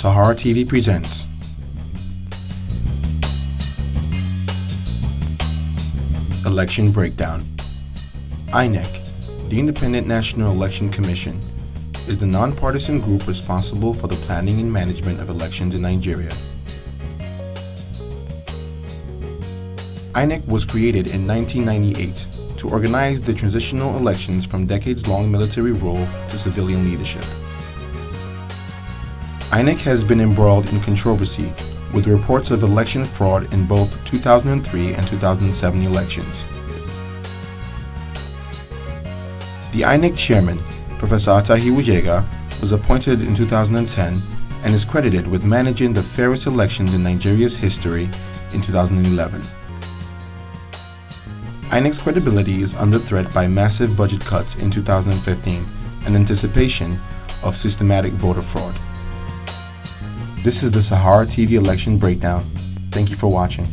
Sahara TV presents Election Breakdown. INEC, the Independent National Election Commission, is the nonpartisan group responsible for the planning and management of elections in Nigeria. INEC was created in 1998 to organize the transitional elections from decades-long military rule to civilian leadership. INEC has been embroiled in controversy with reports of election fraud in both 2003 and 2007 elections. The INEC chairman, Professor Attahiru Jega, was appointed in 2010 and is credited with managing the fairest elections in Nigeria's history in 2011. INEC's credibility is under threat by massive budget cuts in 2015 and anticipation of systematic voter fraud. This is the Sahara TV election breakdown. Thank you for watching.